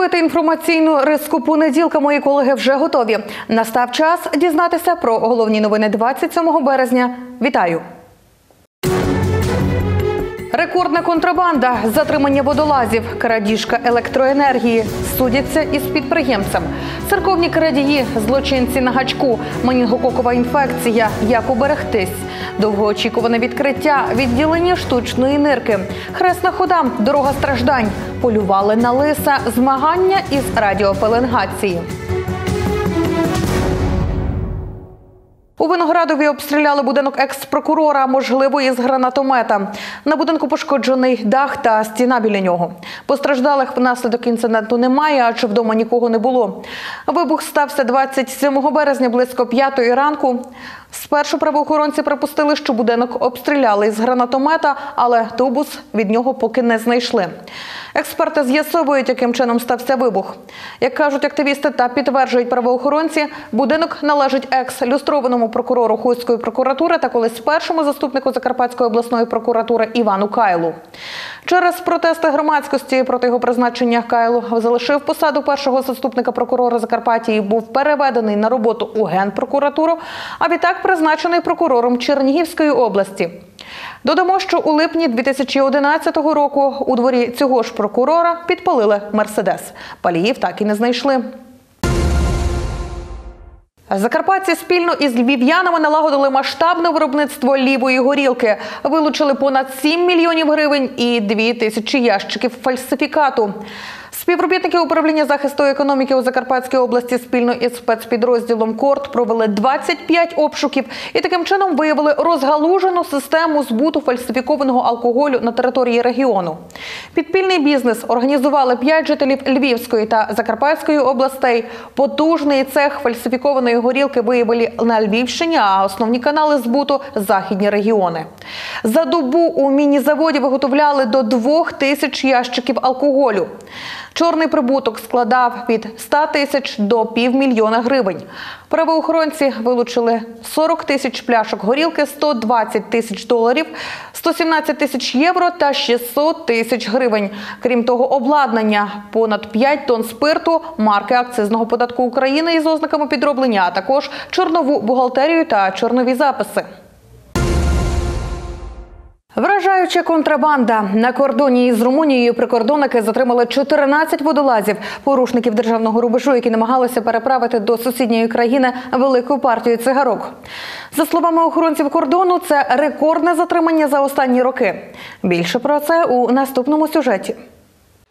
Підбити інформаційну риску понеділка мої колеги вже готові. Настав час дізнатися про головні новини 27 березня. Вітаю! Рекордна контрабанда, затримання водолазів, крадіжка електроенергії, судяться із підприємцем. Церковні крадії, злочинці на гачку, менінгококова інфекція, як уберегтись, довгоочікуване відкриття, відділення штучної нирки, хресна хода, дорога страждань, полювали на лиса, змагання із радіопеленгації. У Виноградові обстріляли будинок екс-прокурора, можливо, із гранатомета. На будинку пошкоджений дах та стіна біля нього. Постраждалих внаслідок інциденту немає, адже вдома нікого не було. Вибух стався 27 березня близько 5 ранку. Спершу правоохоронці припустили, що будинок обстріляли із гранатомета, але тубус від нього поки не знайшли. Експерти з'ясовують, яким чином стався вибух. Як кажуть активісти та підтверджують правоохоронці, будинок належить екс-люстрованому прокурору Хуської прокуратури та колись першому заступнику Закарпатської обласної прокуратури Івану Кайлу. Через протести громадськості проти його призначення Кайлу залишив посаду першого заступника прокурора Закарпаття і був переведений на роботу у Генпрокуратуру, а відтак призначений прокурором Чернігівської області. Додамо, що у липні 2011 року у дворі цього ж прокурора підпалили Мерседес. Паліїв так і не знайшли. Закарпатці спільно із львів'янами налагодили масштабне виробництво лівої горілки. Вилучили понад 7 мільйонів гривень і 2 тисячі ящиків фальсифікату. Співробітники управління захисту економіки у Закарпатській області спільно із спецпідрозділом Корт провели 25 обшуків і таким чином виявили розгалужену систему збуту фальсифікованого алкоголю на території регіону. Підпільний бізнес організували 5 жителів Львівської та Закарпатської областей. Потужний цех фальсифікованої горілки виявили на Львівщині, а основні канали збуту західні регіони. За добу у міні-заводі виготовляли до 2 тисяч ящиків алкоголю. Чорний прибуток складав від 100 тисяч до півмільйона гривень. Правоохоронці вилучили 40 тисяч пляшок горілки, 120 тисяч доларів, 117 тисяч євро та 600 тисяч гривень. Крім того, обладнання понад 5 тонн спирту, марки акцизного податку України із ознаками підроблення, а також чорнову бухгалтерію та чорнові записи. Вражаюча контрабанда на кордоні із Румунією прикордонники затримали 14 водолазів, порушників державного рубежу, які намагалися переправити до сусідньої країни велику партію цигарок. За словами охоронців кордону, це рекордне затримання за останні роки. Більше про це у наступному сюжеті.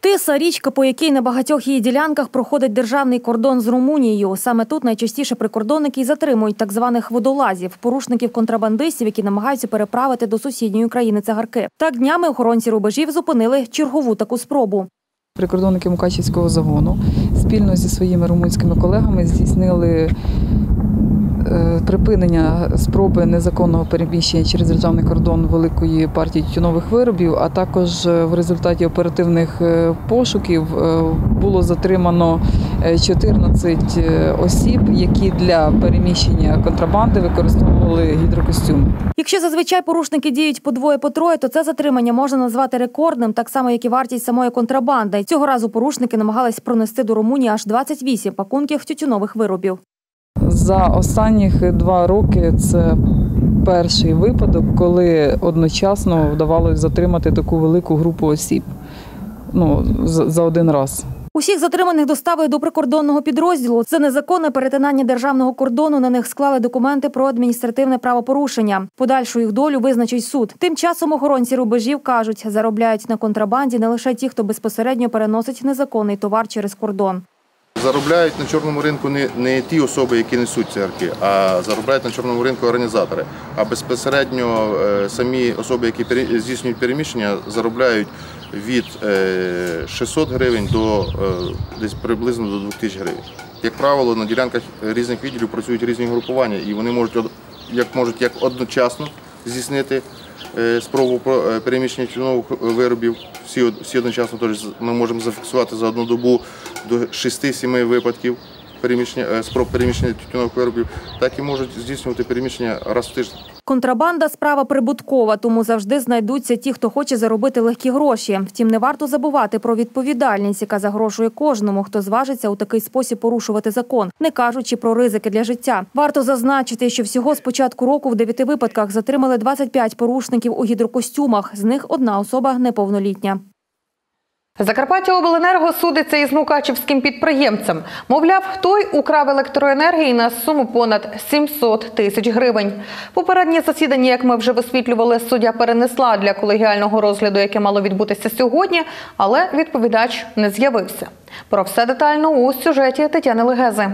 Тиса – річка, по якій на багатьох її ділянках проходить державний кордон з Румунією. Саме тут найчастіше прикордонники затримують так званих водолазів, порушників-контрабандистів, які намагаються переправити до сусідньої країни цигарки. Так днями охоронці рубежів зупинили чергову таку спробу. Прикордонники Мукачівського загону спільно зі своїми румунськими колегами здійснили припинення спроби незаконного переміщення через державний кордон великої партії тютюнових виробів, а також е, в результаті оперативних е, пошуків е, було затримано е, 14 е, осіб, які для переміщення контрабанди використовували гідрокостюми. Якщо зазвичай порушники діють по двоє по троє, то це затримання можна назвати рекордним, так само як і вартість самої контрабанди. Цього разу порушники намагались пронести до Румунії аж 28 пакунків тютюнових виробів. За останніх два роки це перший випадок, коли одночасно вдавалося затримати таку велику групу осіб. Ну, за один раз. Усіх затриманих доставили до прикордонного підрозділу. За незаконне перетинання державного кордону на них склали документи про адміністративне правопорушення. Подальшу їх долю визначить суд. Тим часом охоронці рубежів кажуть, заробляють на контрабанді не лише ті, хто безпосередньо переносить незаконний товар через кордон. Заробляють на чорному ринку не, не ті особи, які несуть цигарки, а заробляють на чорному ринку організатори. А безпосередньо е, самі особи, які здійснюють переміщення, заробляють від е, 600 гривень до е, десь приблизно до 2000 гривень. Як правило, на ділянках різних відділів працюють різні групування, і вони можуть як можуть як одночасно здійснити е, спробу про- е, переміщення тютюнових виробів. Всі, всі одночасно ми можемо зафіксувати за одну добу до 6-7 випадків переміщення е, спроб переміщення тютюнових виробів, так і можуть здійснювати переміщення раз в тиждень. Контрабанда справа прибуткова, тому завжди знайдуться ті, хто хоче заробити легкі гроші. Втім, не варто забувати про відповідальність, яка загрожує кожному, хто зважиться у такий спосіб порушувати закон, не кажучи про ризики для життя. Варто зазначити, що всього з початку року в дев'яти випадках затримали 25 порушників у гідрокостюмах. З них одна особа неповнолітня. Закарпаття Обленерго судиться із мукачівським підприємцем. Мовляв, той украв електроенергії на суму понад 700 тисяч гривень. Попереднє засідання, як ми вже висвітлювали, суддя перенесла для колегіального розгляду, яке мало відбутися сьогодні, але відповідач не з'явився. Про все детально у сюжеті Тетяни Легези.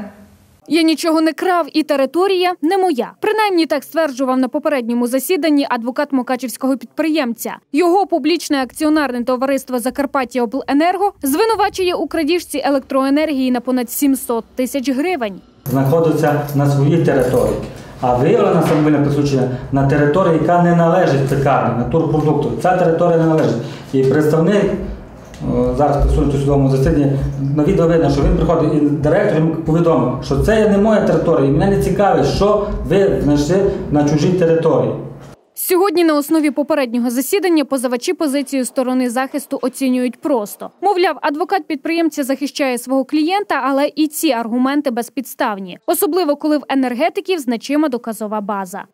Я нічого не крав, і територія не моя. Принаймні так стверджував на попередньому засіданні адвокат мукачівського підприємця. Його публічне акціонерне товариство Закарпаття Обленерго звинувачує у крадіжці електроенергії на понад 700 тисяч гривень. знаходиться на своїй території. А виявлена самовільне присудження на території, яка не належить пекарні, на турпродукту. Ця територія не належить. І представник зараз присутній у судовому засіданні, на відео що він приходить і директор йому повідомив, що це є не моя територія, і мене не цікавить, що ви знайшли на чужій території. Сьогодні на основі попереднього засідання позивачі позицію сторони захисту оцінюють просто. Мовляв, адвокат підприємця захищає свого клієнта, але і ці аргументи безпідставні, особливо коли в енергетиків значима доказова база.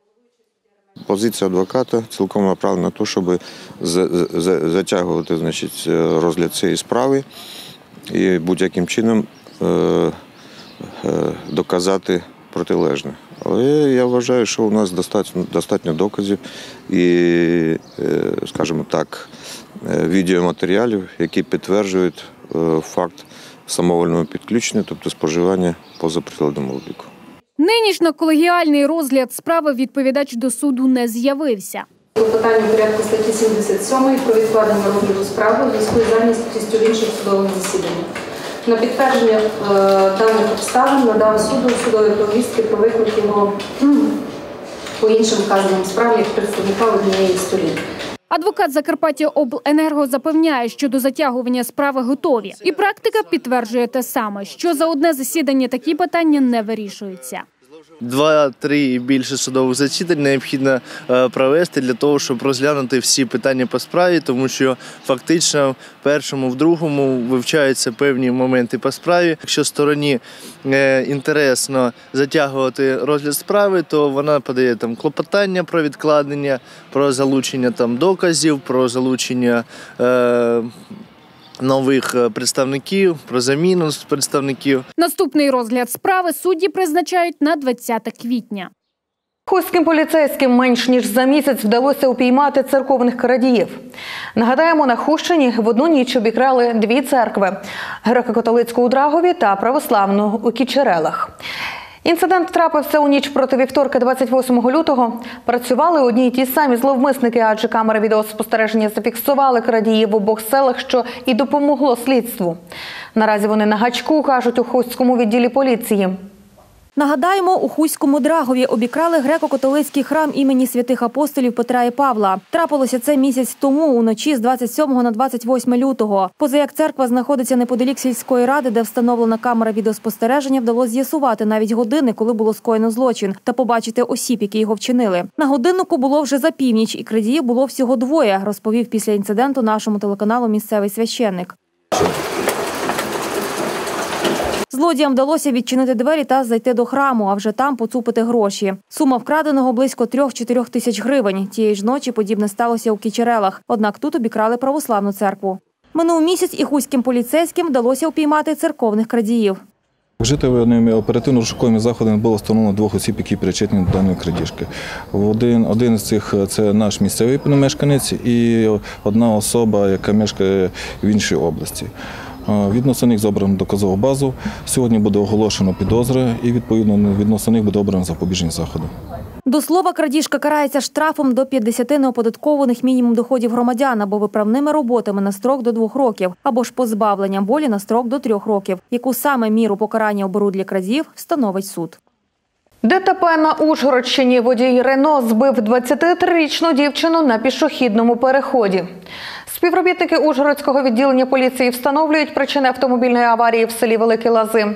Позиція адвоката цілком направлена на те, щоб за- за- затягувати значить, розгляд цієї справи і будь-яким чином е, е, доказати протилежне. Але я вважаю, що у нас достатньо, достатньо доказів і, е, скажімо так, е, відеоматеріалів, які підтверджують е, факт самовольного підключення, тобто споживання поза приладом обліку. Нині ж на колегіальний розгляд справи відповідач до суду не з'явився. Клопотання порядку статті 77 про відкладення розгляду справи у зв'язку з зайнятістю в інших судових засіданнях. На підтвердження е, даних обставин надав суду судові повістки про виклик його по іншим вказаним справам як представника однієї сторін. Адвокат Закарпаття Обленерго запевняє, що до затягування справи готові. І практика підтверджує те саме, що за одне засідання такі питання не вирішуються. Два-три і більше судових засідань необхідно е, провести для того, щоб розглянути всі питання по справі, тому що фактично в першому, в другому вивчаються певні моменти по справі. Якщо стороні е, інтересно затягувати розгляд справи, то вона подає там клопотання про відкладення, про залучення там доказів, про залучення. Е, Нових е, представників про заміну представників Наступний розгляд справи судді призначають на 20 квітня. Хуським поліцейським менш ніж за місяць вдалося упіймати церковних крадіїв. Нагадаємо, на Хущині в одну ніч обікрали дві церкви: греко-католицьку у Драгові та православну у Кічерелах. Інцидент трапився у ніч проти вівторка, 28 лютого. Працювали одні й ті самі зловмисники, адже камери відеоспостереження зафіксували крадіїв в обох селах, що і допомогло слідству. Наразі вони на гачку кажуть у Хуському відділі поліції. Нагадаємо, у Хуському Драгові обікрали греко-католицький храм імені святих апостолів Петра і Павла. Трапилося це місяць тому, уночі з 27 на 28 лютого. Позаяк церква знаходиться неподалік сільської ради, де встановлена камера відеоспостереження, вдалося з'ясувати навіть години, коли було скоєно злочин, та побачити осіб, які його вчинили. На годиннику було вже за північ, і крадіїв було всього двоє, розповів після інциденту нашому телеканалу місцевий священник. Злодіям вдалося відчинити двері та зайти до храму, а вже там поцупити гроші. Сума вкраденого близько 3-4 тисяч гривень. Тієї ж ночі подібне сталося у Кічерелах. Однак тут обікрали православну церкву. Минув місяць і хуським поліцейським вдалося упіймати церковних крадіїв. Вжитими оперативно-розшуковими заходами було встановлено двох осіб, які причетні до даної крадіжки. Один, один з цих це наш місцевий мешканець і одна особа, яка мешкає в іншій області. Е, Відносно них забрано доказову базу. Сьогодні буде оголошено підозри і відповідно відносно них буде обрано запобіжні заходи. До слова, крадіжка карається штрафом до 50 неоподаткованих мінімум доходів громадян або виправними роботами на строк до двох років, або ж позбавленням волі на строк до трьох років. Яку саме міру покарання оберуть для крадіїв, встановить суд. ДТП на Ужгородщині водій Рено збив 23-річну дівчину на пішохідному переході. Співробітники Ужгородського відділення поліції встановлюють причини автомобільної аварії в селі Великі Лази.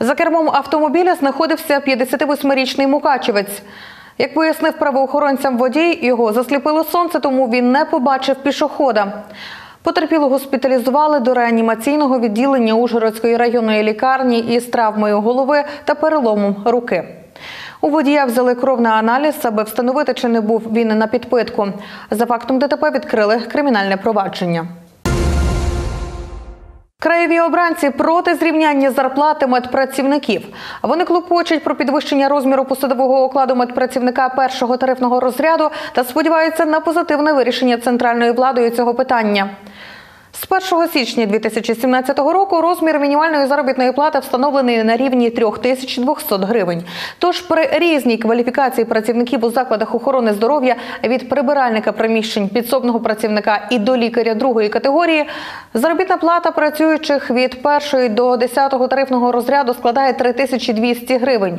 За кермом автомобіля знаходився 58-річний мукачевець. Як пояснив правоохоронцям водій, його засліпило сонце, тому він не побачив пішохода. Потерпілого госпіталізували до реанімаційного відділення Ужгородської районної лікарні із травмою голови та переломом руки. У водія взяли кров на аналіз, аби встановити, чи не був він на підпитку. За фактом ДТП відкрили кримінальне провадження. Краєві обранці проти зрівняння зарплати медпрацівників. Вони клопочуть про підвищення розміру посадового окладу медпрацівника першого тарифного розряду та сподіваються на позитивне вирішення центральною владою цього питання. З 1 січня 2017 року розмір мінімальної заробітної плати встановлений на рівні 3200 гривень. Тож при різній кваліфікації працівників у закладах охорони здоров'я від прибиральника приміщень, підсобного працівника і до лікаря другої категорії заробітна плата працюючих від першої до 10 тарифного розряду складає 3200 гривень.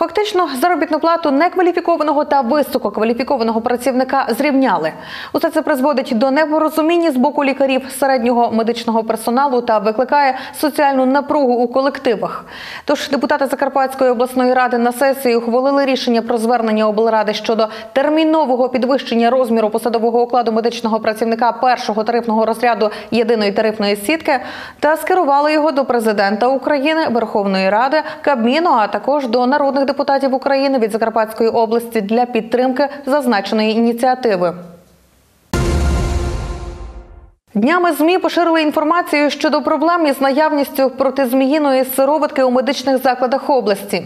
Фактично, заробітну плату некваліфікованого та висококваліфікованого працівника зрівняли. Усе це призводить до непорозуміння з боку лікарів середнього медичного персоналу та викликає соціальну напругу у колективах. Тож депутати Закарпатської обласної ради на сесії ухвалили рішення про звернення облради щодо термінового підвищення розміру посадового окладу медичного працівника першого тарифного розряду єдиної тарифної сітки та скерували його до президента України, Верховної Ради, Кабміну, а також до народних депутатів України від Закарпатської області для підтримки зазначеної ініціативи. Днями ЗМІ поширили інформацію щодо проблем із наявністю протизміїної сироватки у медичних закладах області.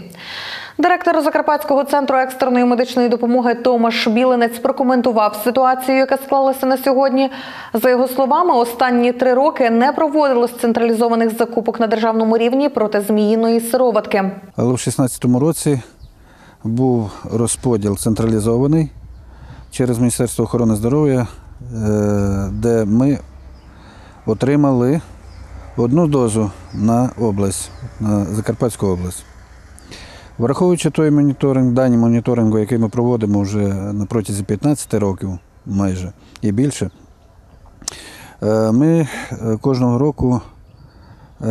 Директор Закарпатського центру екстреної медичної допомоги Томаш Білинець прокоментував ситуацію, яка склалася на сьогодні. За його словами, останні три роки не проводилось централізованих закупок на державному рівні протизміїної сироватки. Але в 2016 році був розподіл централізований через Міністерство охорони здоров'я, е, де ми отримали одну дозу на область, на Закарпатську область. Враховуючи той моніторинг, дані моніторингу, який ми проводимо вже на протязі 15 років майже і більше, е, ми е, кожного року е,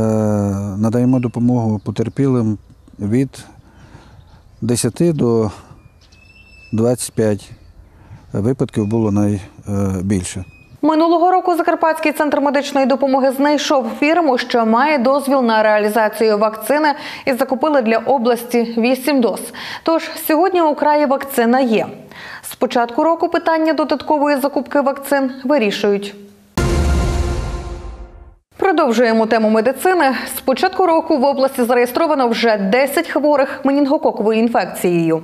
надаємо допомогу потерпілим від 10 до 25 випадків було найбільше. Минулого року Закарпатський центр медичної допомоги знайшов фірму, що має дозвіл на реалізацію вакцини, і закупили для області 8 доз. Тож сьогодні у краї вакцина є. З початку року питання додаткової закупки вакцин вирішують. Продовжуємо тему медицини. З початку року в області зареєстровано вже 10 хворих менінгококовою інфекцією.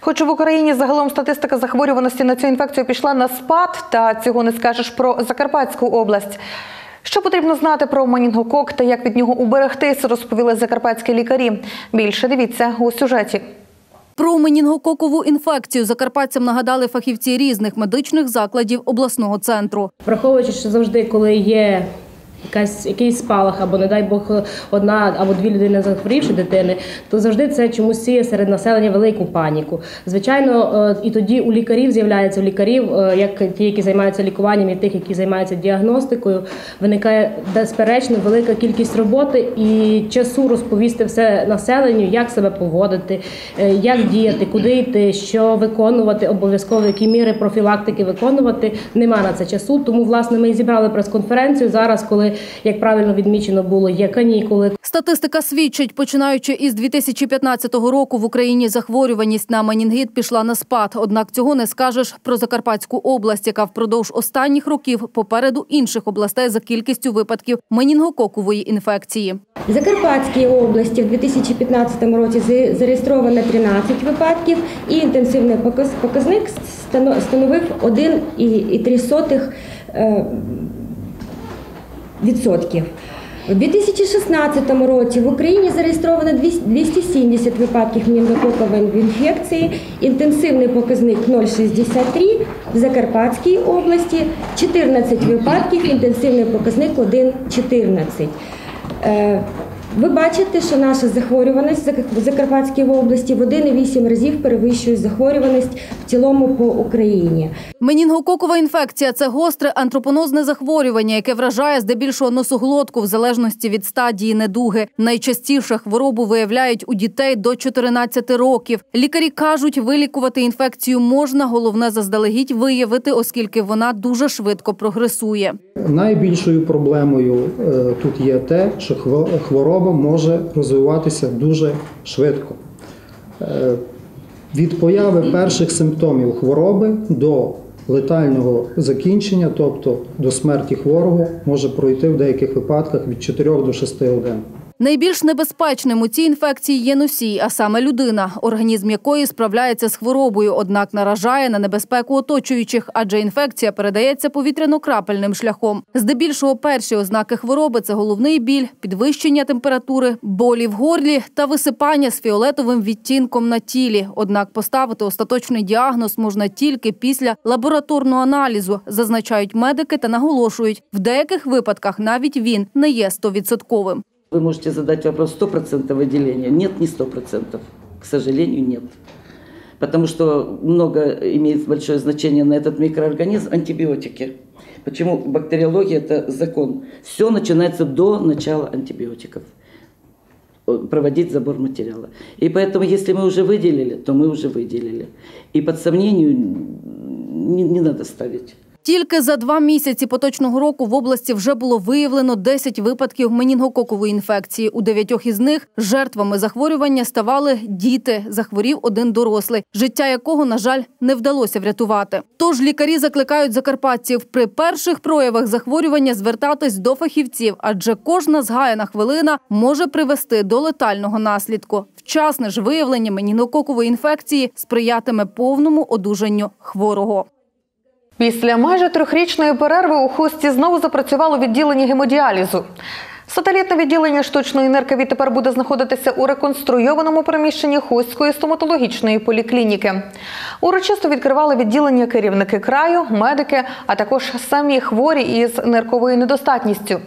Хоч в Україні загалом статистика захворюваності на цю інфекцію пішла на спад, та цього не скажеш про Закарпатську область. Що потрібно знати про менінгокок та як від нього уберегтись, розповіли закарпатські лікарі. Більше дивіться у сюжеті. Про менінгококову інфекцію закарпатцям нагадали фахівці різних медичних закладів обласного центру. Враховуючи, що завжди, коли є якась якийсь спалах, або не дай Бог одна або дві людини захворівши дитини, то завжди це чомусь сіє серед населення велику паніку. Звичайно, е, і тоді у лікарів з'являється у лікарів, е, як ті, які займаються лікуванням, і тих, які займаються діагностикою, виникає безперечно велика кількість роботи і часу розповісти все населенню, як себе поводити, е, як діяти, куди йти, що виконувати, обов'язково які міри профілактики виконувати. Нема на це часу. Тому власне ми і зібрали прес-конференцію зараз, коли як правильно відмічено було, є канікули. Статистика свідчить, починаючи із 2015 року в Україні захворюваність на менінгіт пішла на спад. Однак цього не скажеш про Закарпатську область, яка впродовж останніх років попереду інших областей за кількістю випадків менінгококової інфекції. В Закарпатській області в 2015 році зареєстровано 13 випадків, і інтенсивний показник становив 1,3 відсотків. У 2016 році в Україні зареєстровано 270 випадків мінококової інфекції, інтенсивний показник 0,63, в Закарпатській області 14 випадків, інтенсивний показник 1,14. Ви бачите, що наша захворюваність в Зак- в Закарпатській області в 1,8 разів перевищує захворюваність в цілому по Україні. Менінгококова інфекція це гостре антропонозне захворювання, яке вражає здебільшого носоглотку в залежності від стадії недуги. Найчастіше хворобу виявляють у дітей до 14 років. Лікарі кажуть, вилікувати інфекцію можна, головне заздалегідь виявити, оскільки вона дуже швидко прогресує. Найбільшою проблемою е, тут є те, що хво- хвороба може розвиватися дуже швидко. Е, Від появи перших симптомів хвороби до летального закінчення, тобто до смерті хворого, може пройти в деяких випадках від 4 до 6 годин. Найбільш небезпечним у цій інфекції є носій, а саме людина, організм якої справляється з хворобою, однак наражає на небезпеку оточуючих, адже інфекція передається повітряно-крапельним шляхом. Здебільшого перші ознаки хвороби це головний біль, підвищення температури, болі в горлі та висипання з фіолетовим відтінком на тілі. Однак поставити остаточний діагноз можна тільки після лабораторного аналізу, зазначають медики та наголошують, в деяких випадках навіть він не є стовідсотковим. Вы можете задать вопрос 100% выделения. Нет, не 100%. К сожалению, нет. Потому что много имеет большое значение на этот микроорганизм антибиотики. Почему бактериология – это закон? Все начинается до начала антибиотиков. Э, Проводить забор материала. И поэтому, если мы уже выделили, то мы уже выделили. И под сомнению не, не надо ставить. Тільки за два місяці поточного року в області вже було виявлено 10 випадків менінгококової інфекції. У дев'ятьох із них жертвами захворювання ставали діти. Захворів один дорослий, життя якого, на жаль, не вдалося врятувати. Тож лікарі закликають закарпатців при перших проявах захворювання звертатись до фахівців, адже кожна згаяна хвилина може привести до летального наслідку. Вчасне ж виявлення менінгококової інфекції сприятиме повному одужанню хворого. Після майже трьохрічної перерви у хусті знову запрацювало відділення гемодіалізу. Сателітне відділення штучної нирки відтепер буде знаходитися у реконструйованому приміщенні Хустської стоматологічної поліклініки. Урочисто відкривали відділення керівники краю, медики, а також самі хворі із нирковою недостатністю.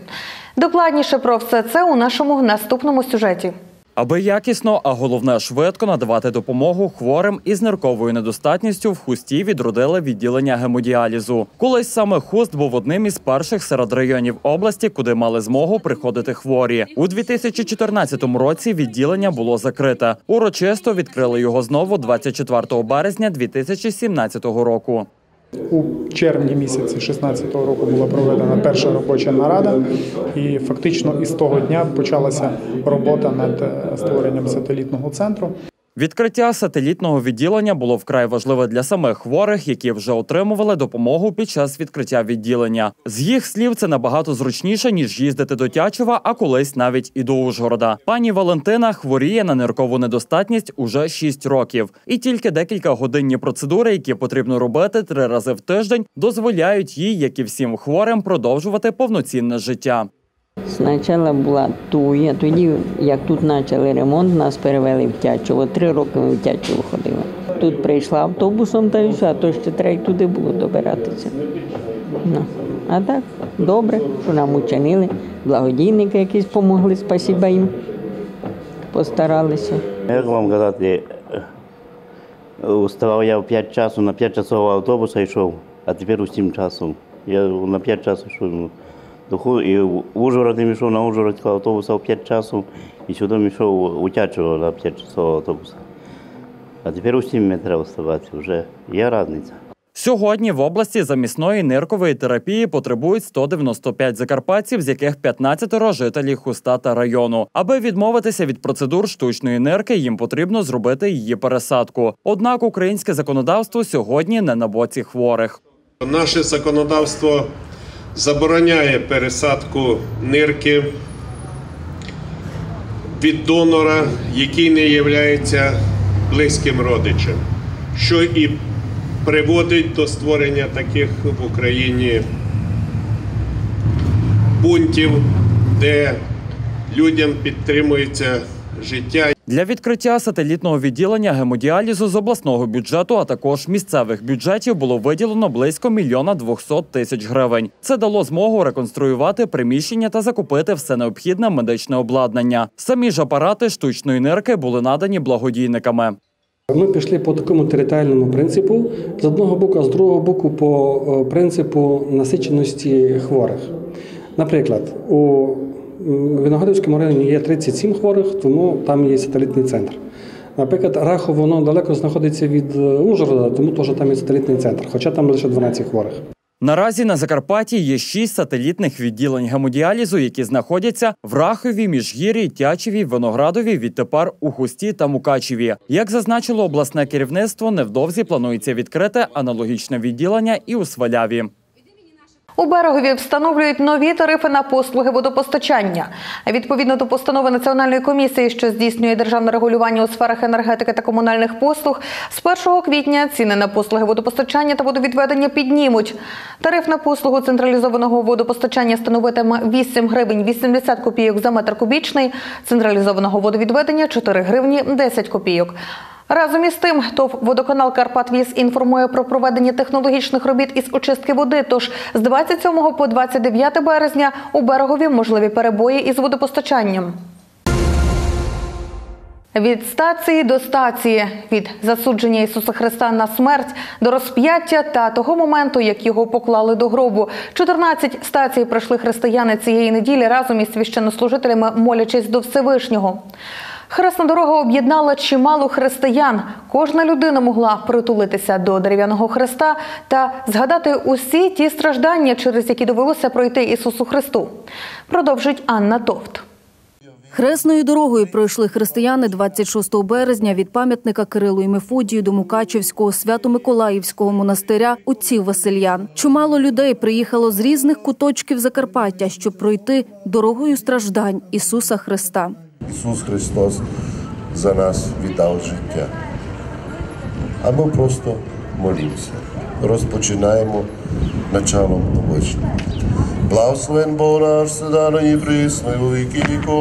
Докладніше про все це у нашому наступному сюжеті. Аби якісно, а головне швидко надавати допомогу хворим із нирковою недостатністю в хусті відродили відділення гемодіалізу. Колись саме хуст був одним із перших серед районів області, куди мали змогу приходити хворі. У 2014 році відділення було закрите. Урочисто відкрили його знову 24 березня 2017 року. У червні місяці 2016 року була проведена перша робоча нарада, і фактично із того дня почалася робота над е, створенням сателітного центру. Відкриття сателітного відділення було вкрай важливе для самих хворих, які вже отримували допомогу під час відкриття відділення. З їх слів, це набагато зручніше ніж їздити до Тячева, а колись навіть і до Ужгорода. Пані Валентина хворіє на ниркову недостатність уже 6 років, і тільки декілька годинні процедури, які потрібно робити три рази в тиждень, дозволяють їй, як і всім хворим, продовжувати повноцінне життя. Спочатку була туя, тоді, як тут почали ремонт, нас перевели в Тячево. Три роки ми в Тячево ходили. Тут прийшла автобусом та й все, а то ще треба туди було добиратися. Ну, а так, добре, що нам учинили. Благодійники якісь допомогли, спасіба їм. Постаралися. Як вам казати, уставав я в 5 часу, на 5 часов автобуса йшов, а тепер у 7 часов. Я на 5 часов йшов Ху- і в Ужгород не йшов на Ужгородського автобуса в 5 часов, і сюди йшов у Тячево на 5 часов автобуса. А тепер у 7 мені треба вставати, вже є разниця. Сьогодні в області замісної ниркової терапії потребують 195 закарпатців, з яких 15 жителі хуста та району. Аби відмовитися від процедур штучної нирки, їм потрібно зробити її пересадку. Однак українське законодавство сьогодні не на боці хворих. Наше законодавство забороняє пересадку нирки від донора, який не є близьким родичем, що і приводить до створення таких в Україні пунктів, де людям підтримується життя. Для відкриття сателітного відділення гемодіалізу з обласного бюджету, а також місцевих бюджетів було виділено близько мільйона 200 тисяч гривень. Це дало змогу реконструювати приміщення та закупити все необхідне медичне обладнання. Самі ж апарати штучної нирки були надані благодійниками. Ми пішли по такому територіальному принципу з одного боку, а з другого боку по е, принципу насиченості хворих. Наприклад, у Виноградівському районі є 37 хворих, тому там є сателітний центр. Наприклад, Рахов воно далеко знаходиться від е, Ужгорода, тому теж там є сателітний центр, хоча там лише 12 хворих. Наразі на Закарпатті є шість сателітних відділень гемодіалізу, які знаходяться в Рахові, Міжгір'ї, Тячеві, Виноградові, відтепер у Хусті та Мукачеві. Як зазначило обласне керівництво, невдовзі планується відкрити аналогічне відділення і у Сваляві. У берегові встановлюють нові тарифи на послуги водопостачання. Відповідно до постанови Національної комісії, що здійснює державне регулювання у сферах енергетики та комунальних послуг, з 1 квітня ціни на послуги водопостачання та водовідведення піднімуть. Тариф на послугу централізованого водопостачання становитиме 8 гривень 80 копійок за метр кубічний, централізованого водовідведення 4 гривні 10 копійок. Разом із тим, ТОВ «Водоканал Карпатвіз» інформує про проведення технологічних робіт із очистки води. Тож з 27 по 29 березня у берегові можливі перебої із водопостачанням. Від стації до стації, від засудження Ісуса Христа на смерть до розп'яття та того моменту, як його поклали до гробу. 14 стацій пройшли християни цієї неділі разом із священнослужителями, молячись до Всевишнього. Хресна дорога об'єднала чимало християн. Кожна людина могла притулитися до дерев'яного хреста та згадати усі ті страждання, через які довелося пройти Ісусу Христу. Продовжить Анна Товт. Хресною дорогою пройшли християни 26 березня від пам'ятника Кирилу і Мефодію до Мукачевського свято-миколаївського монастиря отців Васильян. Чимало людей приїхало з різних куточків Закарпаття, щоб пройти дорогою страждань Ісуса Христа. Ісус Христос за нас віддав життя. А ми просто молімося. Розпочинаємо началом обичним. Благословен Бог наш, седаний і присно, і у віки віков.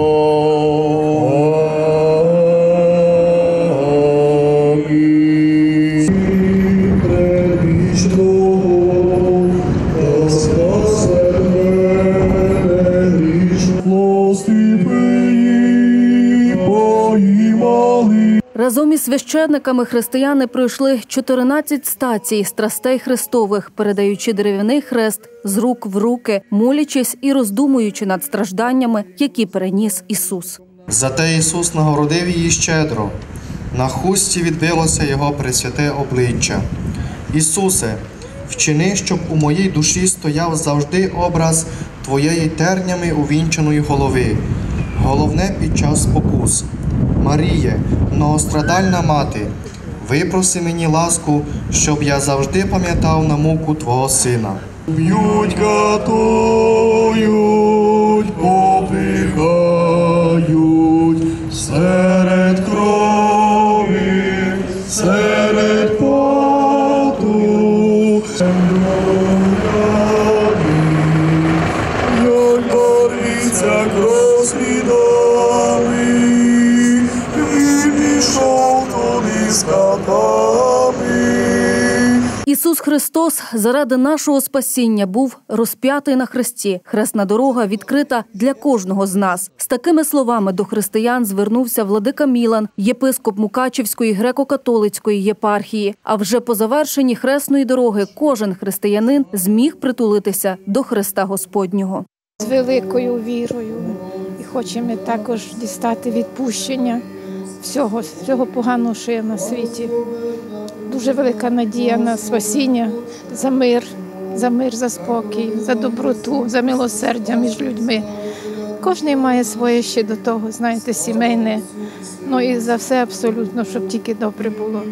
Разом із священниками християни пройшли 14 стацій страстей Христових, передаючи дерев'яний хрест з рук в руки, молячись і роздумуючи над стражданнями, які переніс Ісус. Зате Ісус нагородив її щедро. На хусті відбилося Його пресвяте обличчя. Ісусе, вчини, щоб у моїй душі стояв завжди образ Твоєї тернями увінчаної голови, головне під час спокус. Маріє, многострадальна мати, випроси мені ласку, щоб я завжди пам'ятав на муку Твого Сина. Б'ють, катують, попихають серед крові, серед Христос заради нашого спасіння був розп'ятий на хресті. Хресна дорога відкрита для кожного з нас. З такими словами до християн звернувся владика Мілан, єпископ Мукачівської греко-католицької єпархії. А вже по завершенні хресної дороги кожен християнин зміг притулитися до Христа Господнього. з великою вірою і хочемо також дістати відпущення всього, всього поганого, що є на світі. Дуже велика надія на спасіння, за мир, за мир, за спокій, за доброту, за милосердя між людьми. Кожний має своє ще до того, знаєте, сімейне. Ну і за все абсолютно, щоб тільки добре було.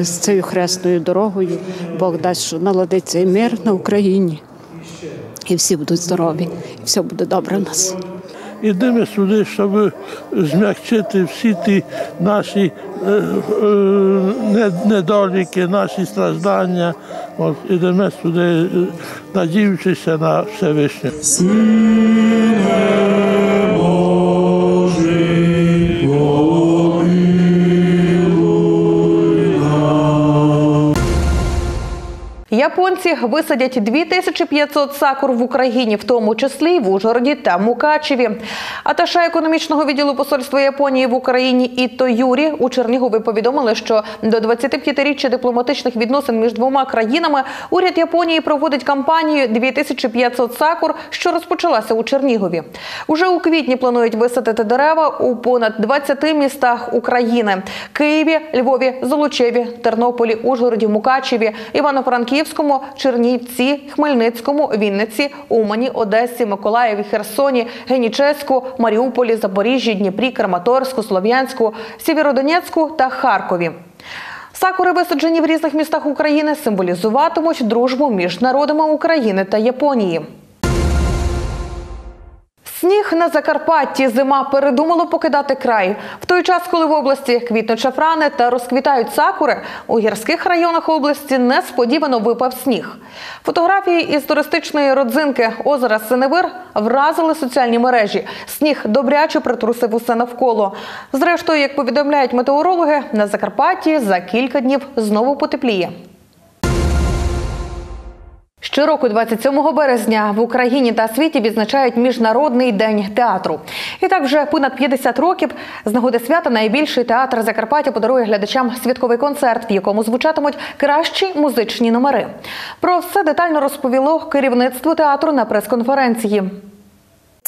З цією хресною дорогою Бог дасть, що наладиться і мир на Україні. І всі будуть здорові, і все буде добре в нас. Ідемо сюди, щоб змягчити всі ті наші е, е, не- недоліки, наші страждання. От ідемо сюди, е, надіючися на Всевишнє. Японці висадять 2500 сакур в Україні, в тому числі в Ужгороді та Мукачеві. Аташа економічного відділу посольства Японії в Україні Іто Юрі у Чернігові повідомили, що до 25-річчя дипломатичних відносин між двома країнами уряд Японії проводить кампанію 2500 сакур, що розпочалася у Чернігові. Уже у квітні планують висадити дерева у понад 20 містах України: Києві, Львові, Золочеві, Тернополі, Ужгороді, Мукачеві, Івано-Франківському, Чернівці, Хмельницькому, Вінниці, Умані, Одесі, Миколаєві, Херсоні, Генічеську, Маріуполі, Запоріжжі, Дніпрі, Краматорську, Слов'янську, Сєвєродонецьку та Харкові. Сакури, висаджені в різних містах України, символізуватимуть дружбу між народами України та Японії. Сніг на Закарпатті зима передумало покидати край. В той час, коли в області квітнуть шафрани та розквітають сакури, у гірських районах області несподівано випав сніг. Фотографії із туристичної родзинки озера Синевир вразили соціальні мережі. Сніг добряче притрусив усе навколо. Зрештою, як повідомляють метеорологи, на Закарпатті за кілька днів знову потепліє. Щороку, 27 березня, в Україні та світі відзначають Міжнародний день театру. І так вже понад 50 років з нагоди свята найбільший театр Закарпаття подарує глядачам святковий концерт, в якому звучатимуть кращі музичні номери. Про все детально розповіло керівництво театру на прес-конференції.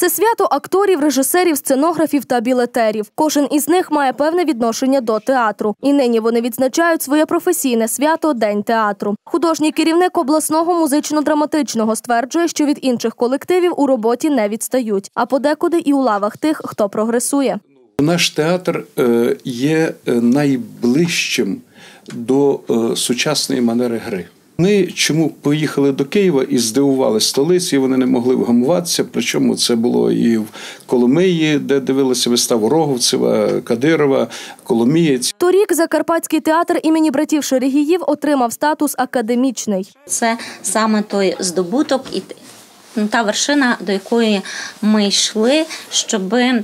Це свято акторів, режисерів, сценографів та білетерів. Кожен із них має певне відношення до театру. І нині вони відзначають своє професійне свято День театру. Художній керівник обласного музично-драматичного стверджує, що від інших колективів у роботі не відстають, а подекуди і у лавах тих, хто прогресує. Наш театр е, є е, найближчим до е, сучасної манери гри. Ми чому поїхали до Києва і здивували столиці, вони не могли вгамуватися. Причому це було і в Коломиї, де дивилися виставу Роговцева, Кадирова, Коломієць. Торік Закарпатський театр імені братів Шерегіїв отримав статус академічний. Це саме той здобуток і та вершина, до якої ми йшли, щоби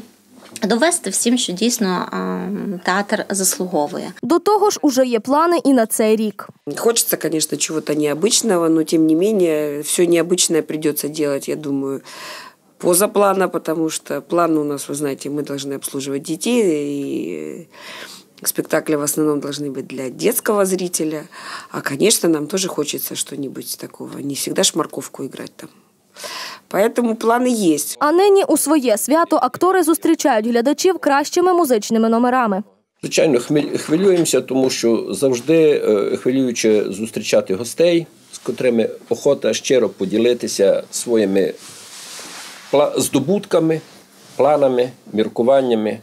довести всім, що дійсно а, театр заслуговує. До того ж, уже є плани і на цей рік. Хочется, конечно, чего-то необычного, но тем не менее, все необычное придется делать, я думаю, поза плана, потому что план у нас, вы знаете, мы должны обслуживать детей, и спектакли в основном должны быть для детского зрителя. А, конечно, нам тоже хочется что-нибудь такого, не всегда ж морковку играть там. Поэтому плани є. А нині у своє свято актори зустрічають глядачів кращими музичними номерами. Звичайно, хвилюємося, тому що завжди е, хвилююче зустрічати гостей, з котрими охота щиро поділитися своїми здобутками, планами, міркуваннями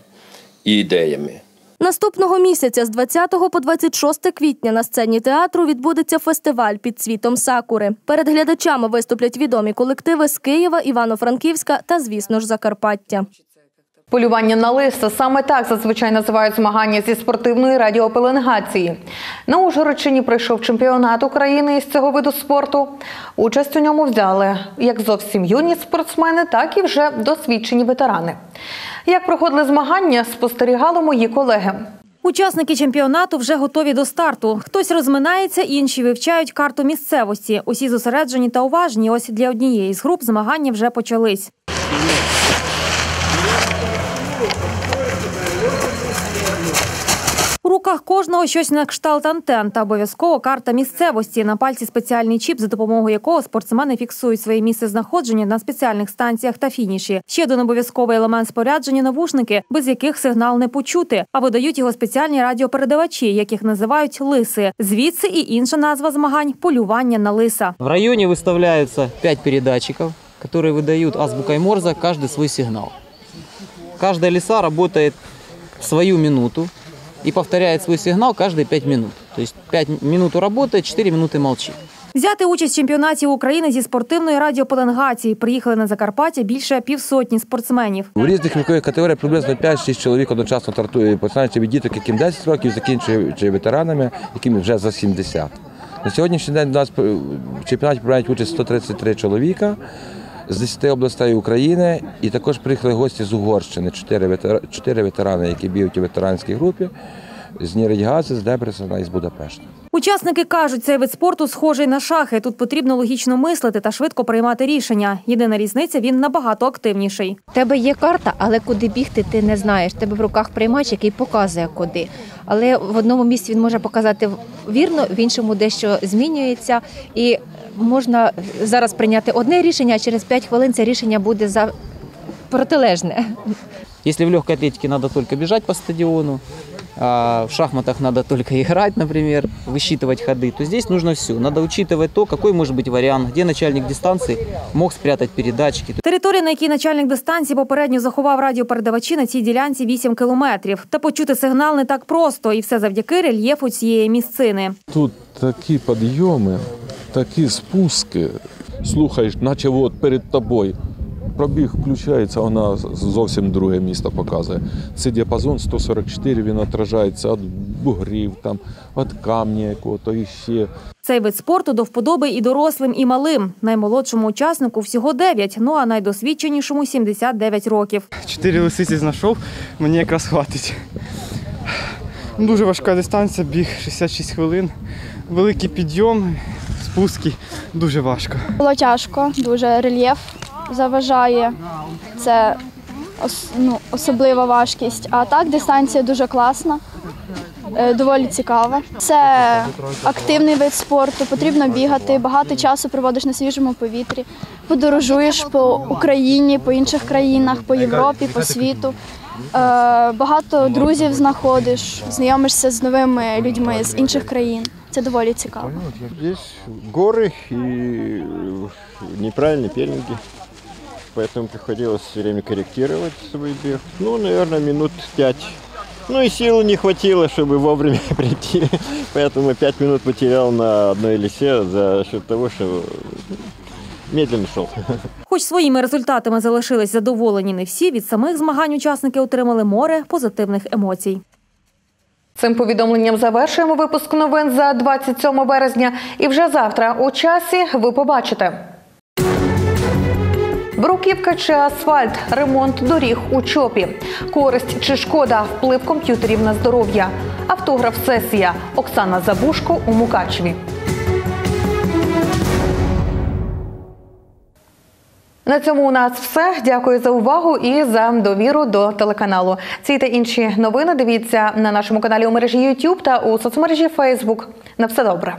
і ідеями. Наступного місяця з 20 по 26 квітня на сцені театру відбудеться фестиваль під світом Сакури. Перед глядачами виступлять відомі колективи з Києва, Івано-Франківська та, звісно ж, Закарпаття. Полювання на лиса саме так зазвичай називають змагання зі спортивної радіопеленгації. На Ужгородщині пройшов чемпіонат України із цього виду спорту. Участь у ньому взяли як зовсім юні спортсмени, так і вже досвідчені ветерани. Як проходили змагання, спостерігали мої колеги. Учасники чемпіонату вже готові до старту. Хтось розминається, інші вивчають карту місцевості. Усі зосереджені та уважні. Ось для однієї з груп змагання вже почались. руках кожного щось на кшталт антен та обов'язково карта місцевості. На пальці спеціальний чіп, за допомогою якого спортсмени фіксують своє місце знаходження на спеціальних станціях та фініші. Ще один обов'язковий елемент спорядження навушники, без яких сигнал не почути, а видають його спеціальні радіопередавачі, яких називають лиси. Звідси і інша назва змагань полювання на лиса. В районе выставляются 5 передатчиков, которые выдают азбукой Морзе каждый свой сигнал. Каждая лиса работает свою минуту и повторяет свой сигнал каждые 5 минут. То есть 5 минут работает, 4 минуты молчит. Взяти участь в чемпіонаті України зі спортивної радіопеленгації приїхали на Закарпаття більше півсотні спортсменів. У різних вікових категоріях приблизно 5-6 чоловік одночасно стартує, починаючи від діток, яким 10 років, закінчуючи ветеранами, яким вже за 70. На сьогоднішній день у нас в чемпіонаті приймають участь 133 чоловіка з 10 областей України, і також приїхали гості з Угорщини, 4 ветера- 4 ветерани, які б'ють у ветеранській групі з Ніридгази, з Дебресена і з Будапешта. Учасники кажуть, цей вид спорту схожий на шахи. Тут потрібно логічно мислити та швидко приймати рішення. Єдина різниця він набагато активніший. У тебе є карта, але куди бігти, ти не знаєш. Тебе в руках приймач, який показує куди. Але в одному місці він може показати вірно, в іншому дещо змінюється. І можна зараз прийняти одне рішення, а через 5 хвилин це рішення буде за протилежне. Якщо в легкой атлетике надо только бежать по стадиону, а в шахматах надо только играть, например, высчитывать ходы, то здесь нужно все. Надо учитывать то, какой может быть вариант, где начальник дистанции мог спрятать передатчики. Територія, на якій начальник дистанції попередньо заховав радіопередавачі на цій ділянці 8 кілометрів. Та почути сигнал не так просто, і все завдяки рельєфу цієї місцини. Тут такі підйоми, такі спуски. Слухаєш, наче от перед тобою. Пробіг включається, вона зовсім друге місто показує. Це діапазон 144, він отражається від бугрів, там, від камня якого-то і ще. Цей вид спорту до вподоби і дорослим, і малим. Наймолодшому учаснику всього 9, ну а найдосвідченішому 79 років. Чотири лисиці знайшов, мені якраз хватить. Дуже важка дистанція, біг 66 хвилин, великий підйом, спуски, дуже важко. Було тяжко, дуже рельєф заважає. Це ну, особлива важкість. А так дистанція дуже класна, е, доволі цікава. Це активний вид спорту, потрібно бігати, багато часу проводиш на свіжому повітрі, подорожуєш по Україні, по інших країнах, по Європі, по світу. Е, Багато друзів знаходиш, знайомишся з новими людьми з інших країн. Це доволі цікаво. Здесь горы и неправильные пельники Поэтому приходилось все время корректировать свой бег. Ну, наверное, минут пять. Ну и сил не хватило, чтобы вовремя прийти. Поэтому пять минут потерял на одной лисе за счет того, что медленно шел. Хоч своїми результатами залишились задоволені не всі, від самих змагань учасники отримали море позитивних емоцій. Цим повідомленням завершуємо випуск новин за 27 березня. І вже завтра у часі ви побачите. Бруківка чи асфальт, ремонт доріг у чопі, користь чи шкода, вплив комп'ютерів на здоров'я, автограф сесія Оксана Забушко у Мукачеві. На цьому у нас все. Дякую за увагу і за довіру до телеканалу. Ці та інші новини дивіться на нашому каналі у мережі YouTube та у соцмережі Facebook. На все добре.